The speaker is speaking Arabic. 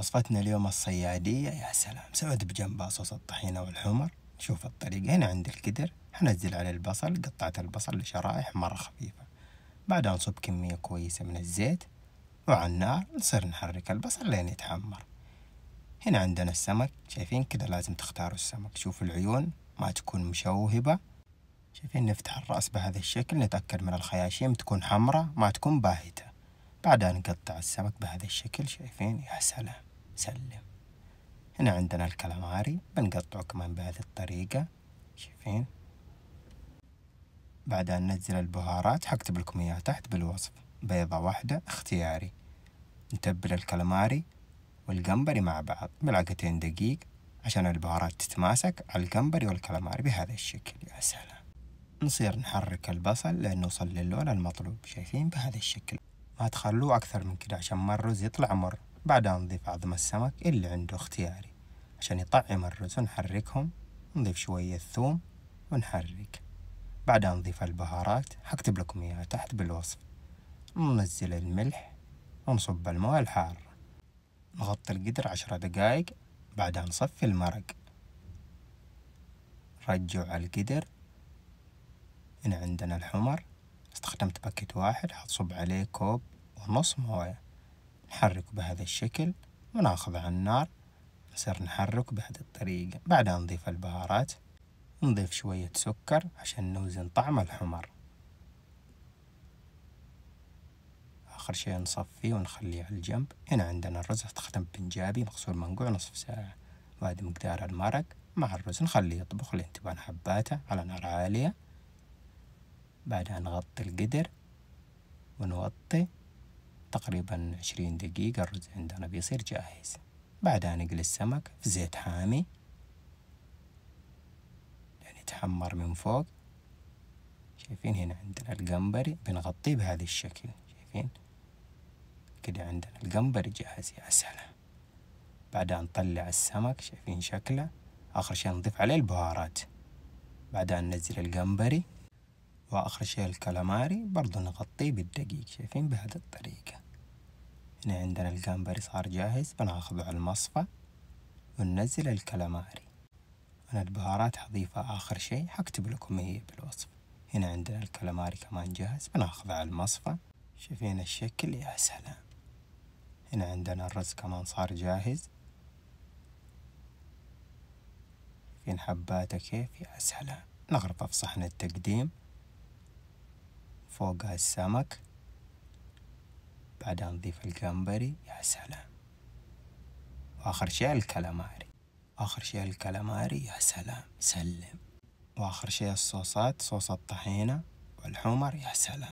وصفتنا اليوم الصيادية يا سلام. سويت بجنبها صوص الطحينة والحمر. شوف الطريقة هنا عند القدر حنزل عليه البصل قطعت البصل لشرائح مرة خفيفة. بعدها نصب كمية كويسة من الزيت وعلى النار نصير نحرك البصل لين يتحمر. هنا عندنا السمك. شايفين كده لازم تختاروا السمك. شوفوا العيون ما تكون مشوهبة. شايفين نفتح الرأس بهذا الشكل نتأكد من الخياشيم تكون حمراء ما تكون باهتة. بعدها نقطع السمك بهذا الشكل شايفين؟ يا سلام. سلم. هنا عندنا الكلاماري بنقطعه كمان بهذه الطريقة. شايفين؟ بعدها ننزل البهارات حكتب لكم إياها تحت بالوصف. بيضة واحدة اختياري. نتبل الكلاماري والجمبري مع بعض. ملعقتين دقيق عشان البهارات تتماسك. على الجمبري والكلاماري بهذا الشكل. يا سلام. نصير نحرك البصل لين نوصل للون المطلوب. شايفين؟ بهذا الشكل. ما تخلوه أكثر من كده عشان ما الرز يطلع مر. بعدها نضيف عظم السمك اللي عنده اختياري. عشان يطعم الرز ونحركهم نضيف شوية ثوم ونحرك. بعدها نضيف البهارات حكتب لكم إياها تحت بالوصف. ننزل الملح ونصب المويه الحارة نغطي القدر عشرة دقايق بعدها نصفي المرق. على القدر. هنا عندنا الحمر. استخدمت باكيت واحد حتصب عليه كوب ونص موية. نحرك بهذا الشكل وناخذ على النار نصير نحرك بهذه الطريقة. بعدها نضيف البهارات نضيف شوية سكر عشان نوزن طعم الحمر. آخر شي نصفيه ونخليه على الجنب. هنا عندنا الرز استخدم بنجابي مغسول منقوع نصف ساعة. وهذا مقدار المرق. مع الرز نخليه يطبخ لين تبان حباته على نار عالية. بعدها نغطي القدر ونوطي. تقريبا عشرين دقيقة الرز عندنا بيصير جاهز. بعدها نقلي السمك في زيت حامي يعني يتحمر من فوق. شايفين هنا عندنا الجمبري بنغطيه بهذا الشكل. شايفين؟ كده عندنا الجمبري جاهز يا سلام بعدها نطلع السمك شايفين شكله. آخر شي نضيف عليه البهارات. بعدها ننزل الجمبري وآخر شي الكالاماري برضو نغطيه بالدقيق شايفين؟ بهذه الطريقة. هنا عندنا الجمبري صار جاهز بناخذه على المصفى وننزل الكالاماري. أنا البهارات حضيفها آخر شي حكتب لكم هي بالوصف. هنا عندنا الكالاماري كمان جاهز بناخذه على المصفى. شايفين الشكل؟ يا سلام! هنا عندنا الرز كمان صار جاهز. شايفين حباته كيف؟ يا سلام! نغرفه في صحن التقديم. فوقها السمك بعدها نضيف الجمبري يا سلام. وآخر شي الكلاماري آخر شي الكلاماري يا سلام. سلم. وآخر شي الصوصات صوص الطحينة والحمر يا سلام.